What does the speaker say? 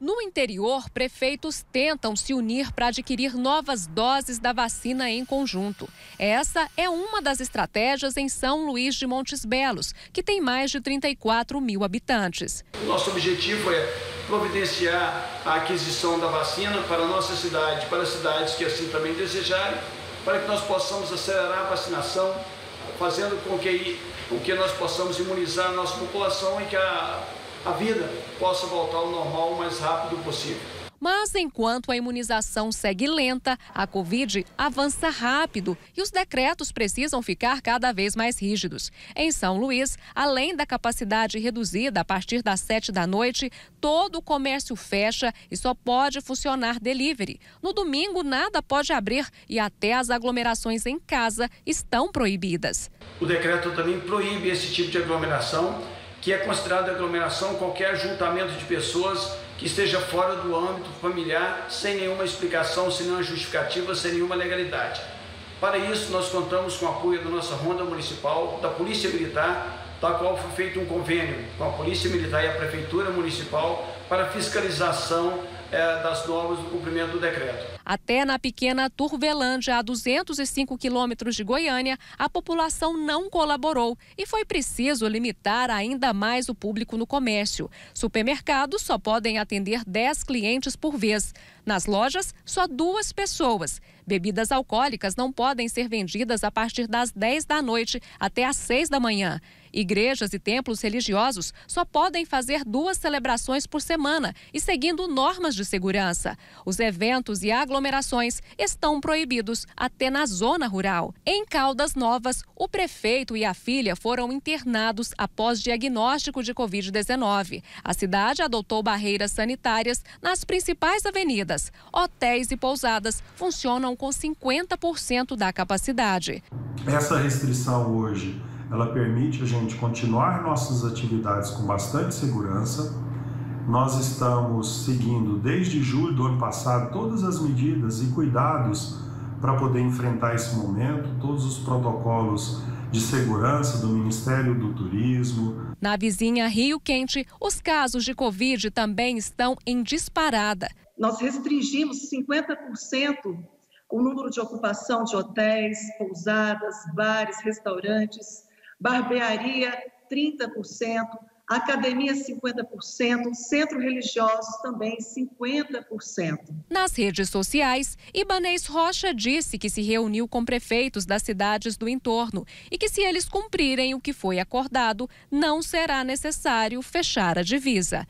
No interior, prefeitos tentam se unir para adquirir novas doses da vacina em conjunto. Essa é uma das estratégias em São Luís de Montes Belos, que tem mais de 34 mil habitantes. Nosso objetivo é providenciar a aquisição da vacina para a nossa cidade, para as cidades que assim também desejarem, para que nós possamos acelerar a vacinação, fazendo com que, com que nós possamos imunizar a nossa população e que a a vida possa voltar ao normal o mais rápido possível. Mas enquanto a imunização segue lenta, a Covid avança rápido e os decretos precisam ficar cada vez mais rígidos. Em São Luís, além da capacidade reduzida a partir das sete da noite, todo o comércio fecha e só pode funcionar delivery. No domingo, nada pode abrir e até as aglomerações em casa estão proibidas. O decreto também proíbe esse tipo de aglomeração que é considerada aglomeração qualquer ajuntamento de pessoas que esteja fora do âmbito familiar, sem nenhuma explicação, sem nenhuma justificativa, sem nenhuma legalidade. Para isso, nós contamos com o apoio da nossa Ronda Municipal, da Polícia Militar, da qual foi feito um convênio com a Polícia Militar e a Prefeitura Municipal para fiscalização é, das normas do cumprimento do decreto. Até na pequena Turvelândia, a 205 quilômetros de Goiânia, a população não colaborou e foi preciso limitar ainda mais o público no comércio. Supermercados só podem atender 10 clientes por vez. Nas lojas, só duas pessoas. Bebidas alcoólicas não podem ser vendidas a partir das 10 da noite até às 6 da manhã. Igrejas e templos religiosos só podem fazer duas celebrações por semana e seguindo normas de segurança. Os eventos e aglomerações estão proibidos até na zona rural. Em Caldas Novas, o prefeito e a filha foram internados após diagnóstico de Covid-19. A cidade adotou barreiras sanitárias nas principais avenidas. Hotéis e pousadas funcionam com 50% da capacidade. Essa restrição hoje ela permite a gente continuar nossas atividades com bastante segurança. Nós estamos seguindo desde julho do ano passado todas as medidas e cuidados para poder enfrentar esse momento, todos os protocolos de segurança do Ministério do Turismo. Na vizinha Rio Quente, os casos de Covid também estão em disparada. Nós restringimos 50% o número de ocupação de hotéis, pousadas, bares, restaurantes barbearia 30%, academia 50%, centros religiosos também 50%. Nas redes sociais, Ibanês Rocha disse que se reuniu com prefeitos das cidades do entorno e que se eles cumprirem o que foi acordado, não será necessário fechar a divisa.